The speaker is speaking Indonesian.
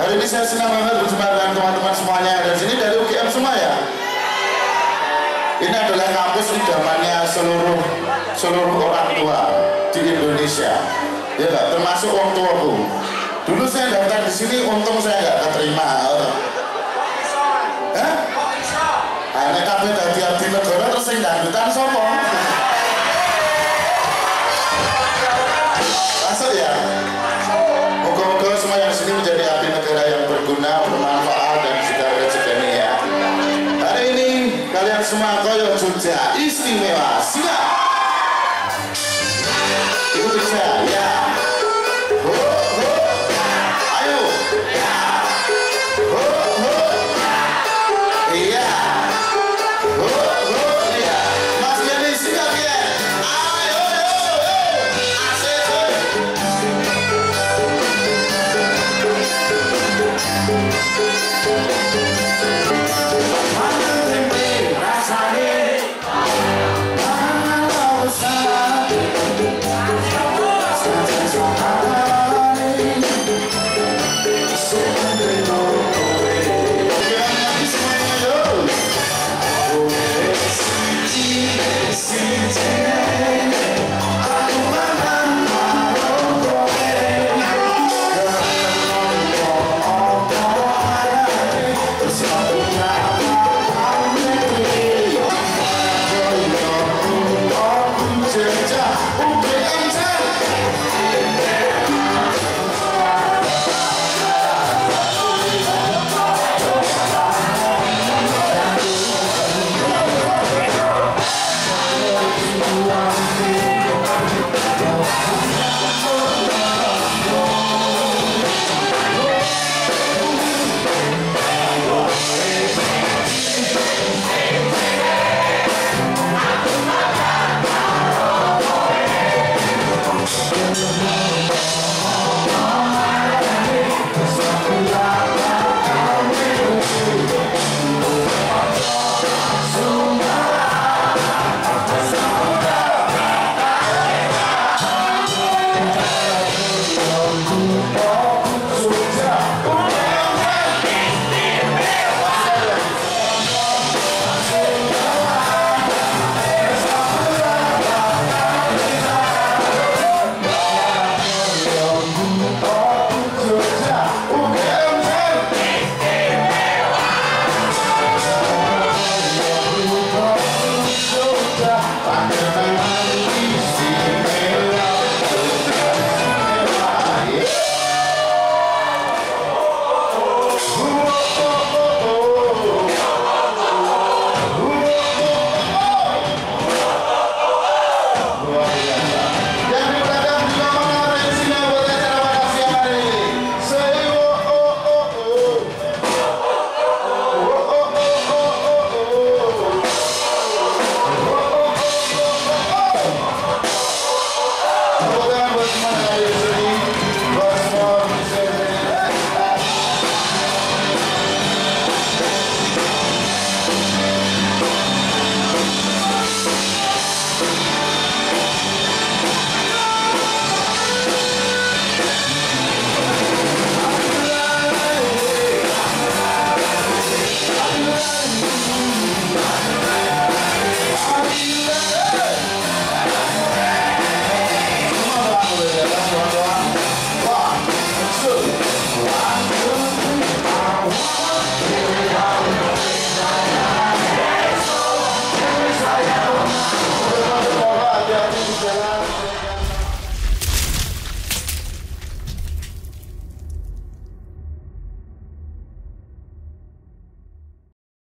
Hari ini saya senang banget berjumpa dengan teman-teman semuanya dari sini dari UGM semua ya. Ini adalah kampus idamannya seluruh seluruh orang tua di Indonesia. Ya enggak, termasuk orang tua tuaku. Dulu saya daftar di sini, untung saya nggak keterima. Hah? Aneh kabeh tiap-tiap negara terus sing dangdutan sapa? Negara yang berguna, bermanfaat dan segala rezekinya ya. Hari ini kalian semua koyo Jogja istimewa. Siap!